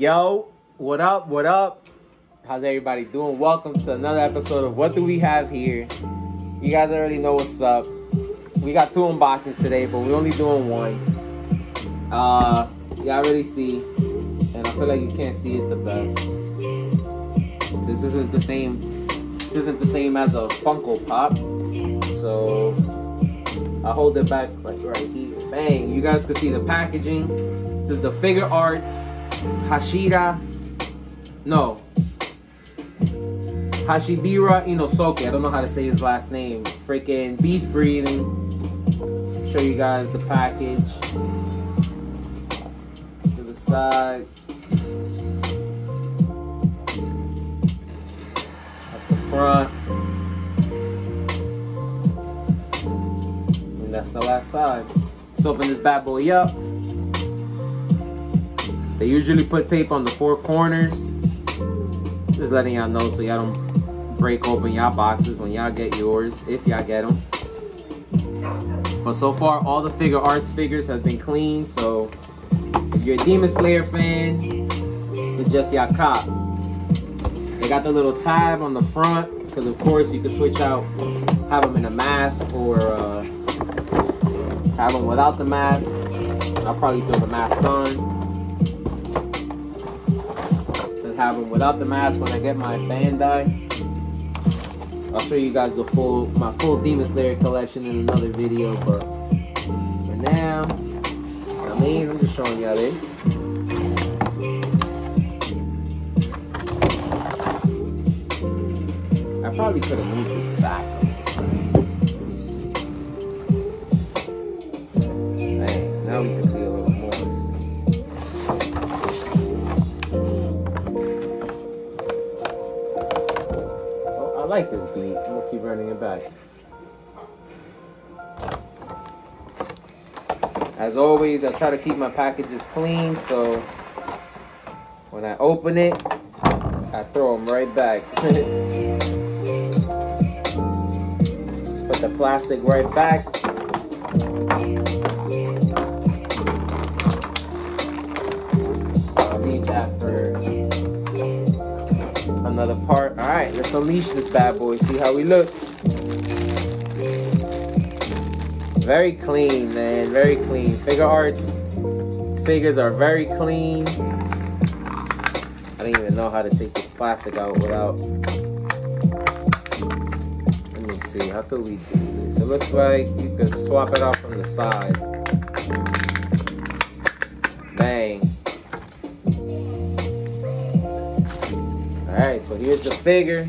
Yo, what up? What up? How's everybody doing? Welcome to another episode of What Do We Have Here? You guys already know what's up. We got two unboxings today, but we're only doing one. Uh, y'all already see, and I feel like you can't see it the best. This isn't the same. This isn't the same as a Funko Pop, so I hold it back like right here. Bang! You guys can see the packaging. This is the Figuarts Hashira. No. Hashibira Inosuke. I don't know how to say his last name. Freaking beast breathing. Show you guys the package. To the side. That's the front. And that's the last side. Let's open this bad boy up. They usually put tape on the four corners. Just letting y'all know so y'all don't break open y'all boxes when y'all get yours, if y'all get them. But so far, all the Figuarts figures have been clean, so if you're a Demon Slayer fan, suggest y'all cop. They got the little tab on the front, because of course you can switch out, have them in a mask or uh, have them without the mask. I'll probably throw the mask on have them without the mask when I get my Bandai. I'll show you guys the full my full Demon Slayer collection in another video, but for now, I mean I'm just showing y'all this. I probably could have moved this back. Keep running it back. As always, I try to keep my packages clean, so when I open it, I throw them right back. Put the plastic right back. Another part. All right, let's unleash this bad boy. See how he looks. Very clean, man. Very clean. Figuarts. Figures are very clean. I don't even know how to take this plastic out without. Let me see. How could we do this? It looks like you could swap it out from the side. Bang. So here's the figure.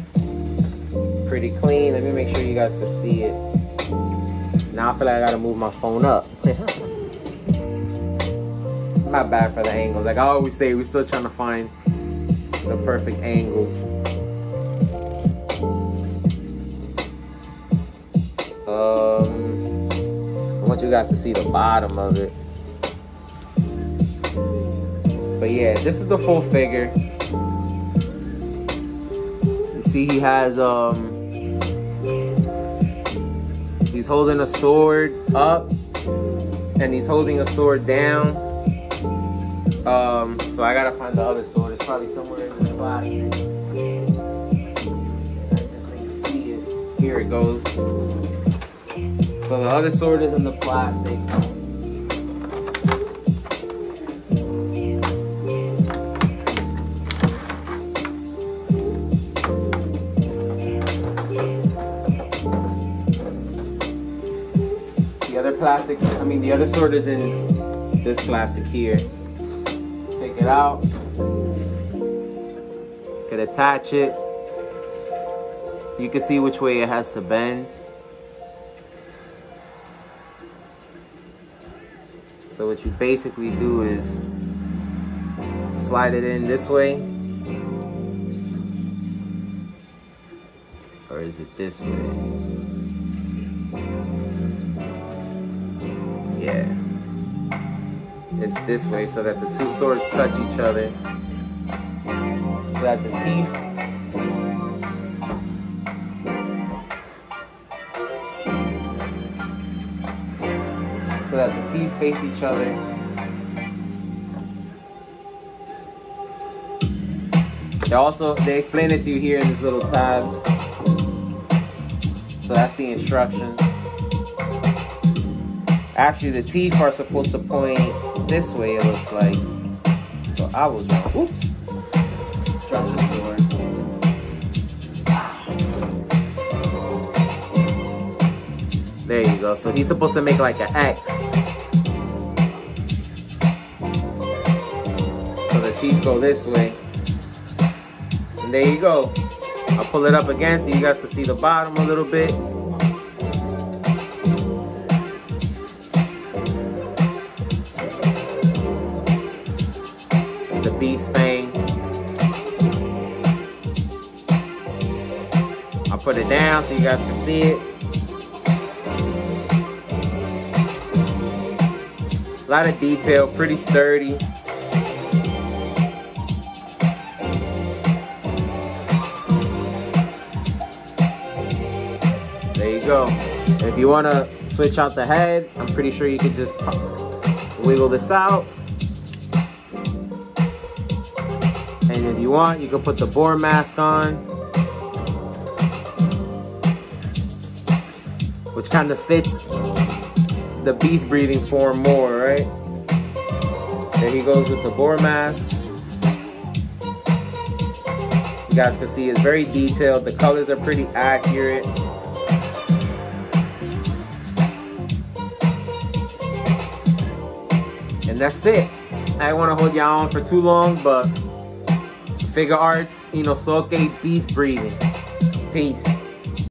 Pretty clean. Let me make sure you guys can see it. Now I feel like I gotta move my phone up. Not bad for the angles. Like I always say, we're still trying to find the perfect angles. Um, I want you guys to see the bottom of it. But yeah, this is the full figure. See he has um he's holding a sword up and he's holding a sword down. Um so I gotta find the other sword. It's probably somewhere in the plastic. I just need to see it. Here it goes. So the other sword is in the plastic. Plastic, I mean, the other sword is in this plastic here. Take it out. Could attach it. You can see which way it has to bend. So what you basically do is slide it in this way. Or is it this way? Yeah. It's this way so that the two swords touch each other. So that the teeth so that the teeth face each other. They also they explain it to you here in this little tab. So that's the instructions. Actually, the teeth are supposed to point this way. It looks like. So I was wrong. Oops. There you go. So he's supposed to make like an X. So the teeth go this way. And there you go. I'll pull it up again so you guys can see the bottom a little bit. Beast fang. I'll put it down so you guys can see it. A lot of detail, pretty sturdy. There you go. If you want to switch out the head, I'm pretty sure you could just wiggle this out. And if you want, you can put the boar mask on. Which kind of fits the beast breathing form more, right? There he goes with the boar mask. You guys can see it's very detailed. The colors are pretty accurate. And that's it. I don't want to hold y'all on for too long, but Figuarts, Inosuke, Beast Breathing. Peace.